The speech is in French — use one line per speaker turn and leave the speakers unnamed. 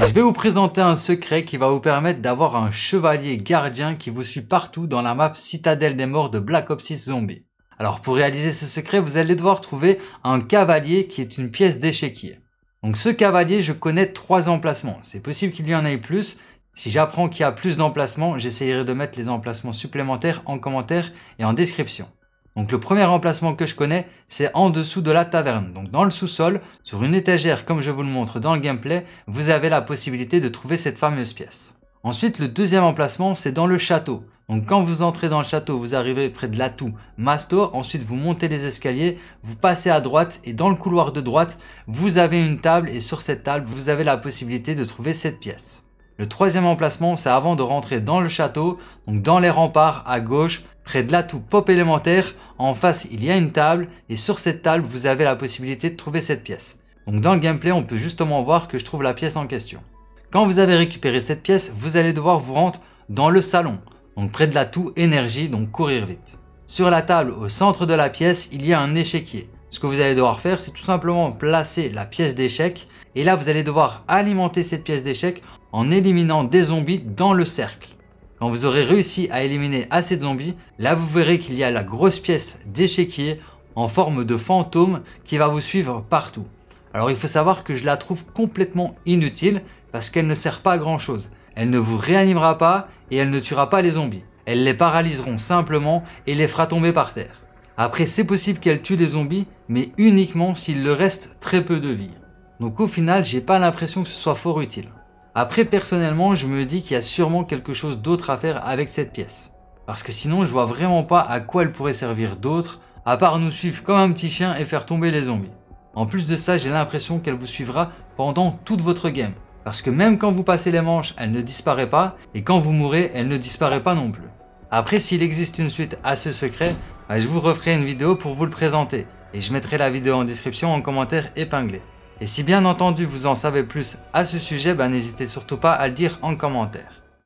Je vais vous présenter un secret qui va vous permettre d'avoir un chevalier gardien qui vous suit partout dans la map Citadelle des Morts de Black Ops 6 Zombie. Alors pour réaliser ce secret, vous allez devoir trouver un cavalier qui est une pièce d'échiquier. Donc ce cavalier, je connais trois emplacements. C'est possible qu'il y en ait plus. Si j'apprends qu'il y a plus d'emplacements, j'essayerai de mettre les emplacements supplémentaires en commentaire et en description. Donc le premier emplacement que je connais, c'est en dessous de la taverne. Donc dans le sous-sol, sur une étagère comme je vous le montre dans le gameplay, vous avez la possibilité de trouver cette fameuse pièce. Ensuite, le deuxième emplacement, c'est dans le château. Donc quand vous entrez dans le château, vous arrivez près de l'atout Masto, ensuite vous montez les escaliers, vous passez à droite et dans le couloir de droite, vous avez une table et sur cette table, vous avez la possibilité de trouver cette pièce. Le troisième emplacement, c'est avant de rentrer dans le château, donc dans les remparts à gauche, près de l'atout pop élémentaire, en face il y a une table et sur cette table, vous avez la possibilité de trouver cette pièce. Donc dans le gameplay, on peut justement voir que je trouve la pièce en question. Quand vous avez récupéré cette pièce, vous allez devoir vous rendre dans le salon donc près de l'atout énergie, donc courir vite. Sur la table au centre de la pièce, il y a un échiquier. Ce que vous allez devoir faire, c'est tout simplement placer la pièce d'échec et là vous allez devoir alimenter cette pièce d'échec en éliminant des zombies dans le cercle. Quand vous aurez réussi à éliminer assez de zombies, là vous verrez qu'il y a la grosse pièce d'échiquier en forme de fantôme qui va vous suivre partout. Alors il faut savoir que je la trouve complètement inutile parce qu'elle ne sert pas à grand chose. Elle ne vous réanimera pas et elle ne tuera pas les zombies. Elles les paralyseront simplement et les fera tomber par terre. Après c'est possible qu'elle tue les zombies mais uniquement s'il leur reste très peu de vie. Donc au final j'ai pas l'impression que ce soit fort utile. Après personnellement je me dis qu'il y a sûrement quelque chose d'autre à faire avec cette pièce. Parce que sinon je vois vraiment pas à quoi elle pourrait servir d'autre à part nous suivre comme un petit chien et faire tomber les zombies. En plus de ça j'ai l'impression qu'elle vous suivra pendant toute votre game. Parce que même quand vous passez les manches, elle ne disparaît pas, et quand vous mourrez, elle ne disparaît pas non plus. Après, s'il existe une suite à ce secret, bah, je vous referai une vidéo pour vous le présenter, et je mettrai la vidéo en description en commentaire épinglé. Et si bien entendu vous en savez plus à ce sujet, bah, n'hésitez surtout pas à le dire en commentaire.